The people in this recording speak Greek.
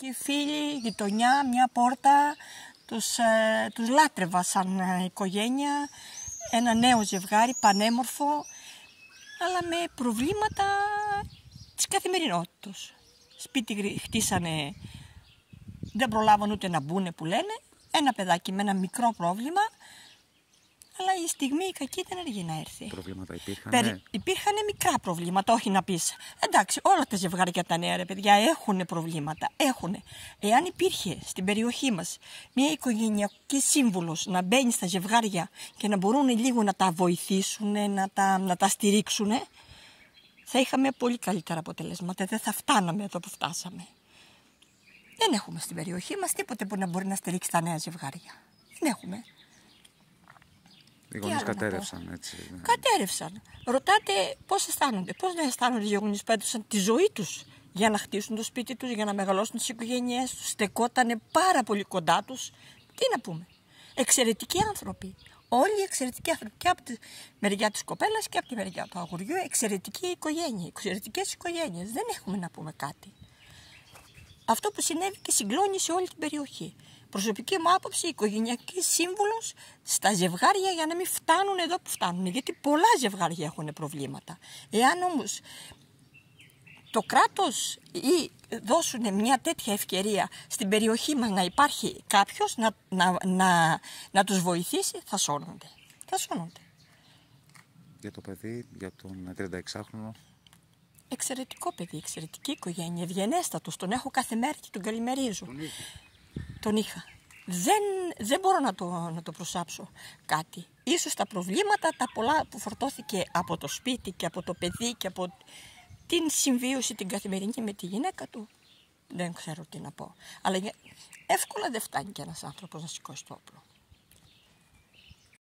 Και φίλοι, γειτονιά, μια πόρτα, τους, ε, τους λάτρευα σαν ε, οικογένεια, ένα νέο ζευγάρι, πανέμορφο, αλλά με προβλήματα της καθημερινότητας. Σπίτι χτίσανε, δεν προλάβαν ούτε να μπουν που λένε, ένα παιδάκι με ένα μικρό πρόβλημα, αλλά η στιγμή η κακή δεν αργεί να έρθει. Προβλήματα υπήρχαν. Περι... Ναι. Υπήρχαν μικρά προβλήματα, όχι να πεις. Εντάξει, όλα τα ζευγάρια τα νέα ρε παιδιά έχουν προβλήματα. Έχουν. Εάν υπήρχε στην περιοχή μας μια οικογενειακή σύμβουλος να μπαίνει στα ζευγάρια και να μπορούν λίγο να τα βοηθήσουν, να τα, να τα στηρίξουν, θα είχαμε πολύ καλύτερα αποτελέσματα. Δεν θα φτάναμε εδώ που φτάσαμε. Δεν έχουμε στην περιοχή μας τίποτε που να μπορεί να στηρίξει τα νέα ζευγάρια. Δεν έχουμε. Οι γονείς κατέρευσαν έτσι. Ναι. Κατέρευσαν. Ρωτάτε πώς αισθάνονται. Πώς να αισθάνονται οι γονείς που έδωσαν τη ζωή τους για να χτίσουν το σπίτι τους, για να μεγαλώσουν τις οικογένειές τους. Στεκότανε πάρα πολύ κοντά τους. Τι να πούμε. Εξαιρετικοί άνθρωποι. Όλοι εξαιρετικοί άνθρωποι. Και από τη μεριά της κοπέλας και από τη μεριά του αγοριού. Εξαιρετική οικογένεια. Εξαιρετικές οικογένειες. Δεν έχουμε να πούμε κάτι. Αυτό που συνέβη και συγκλώνει σε όλη την περιοχή προσωπική μου άποψη, οικογενειακή σύμβουλος στα ζευγάρια για να μην φτάνουν εδώ που φτάνουν. Γιατί πολλά ζευγάρια έχουν προβλήματα. Εάν όμως το κράτος ή δώσουν μια τέτοια ευκαιρία στην περιοχή μας να υπάρχει κάποιος να, να, να, να τους βοηθήσει, θα σώνονται. Θα σώνονται. Για το παιδί, για τον 36χρονο. Εξαιρετικό παιδί, εξαιρετική οικογένεια, ευγενέστατος. Τον έχω κάθε μέρα και τον καλημερίζω. Τον τον είχα. Δεν, δεν μπορώ να το, να το προσάψω κάτι. Ίσως τα προβλήματα, τα πολλά που φορτώθηκε από το σπίτι και από το παιδί και από την συμβίωση την καθημερινή με τη γυναίκα του, δεν ξέρω τι να πω. Αλλά εύκολα δεν φτάνει και ένας άνθρωπος να σηκώσει το όπλο.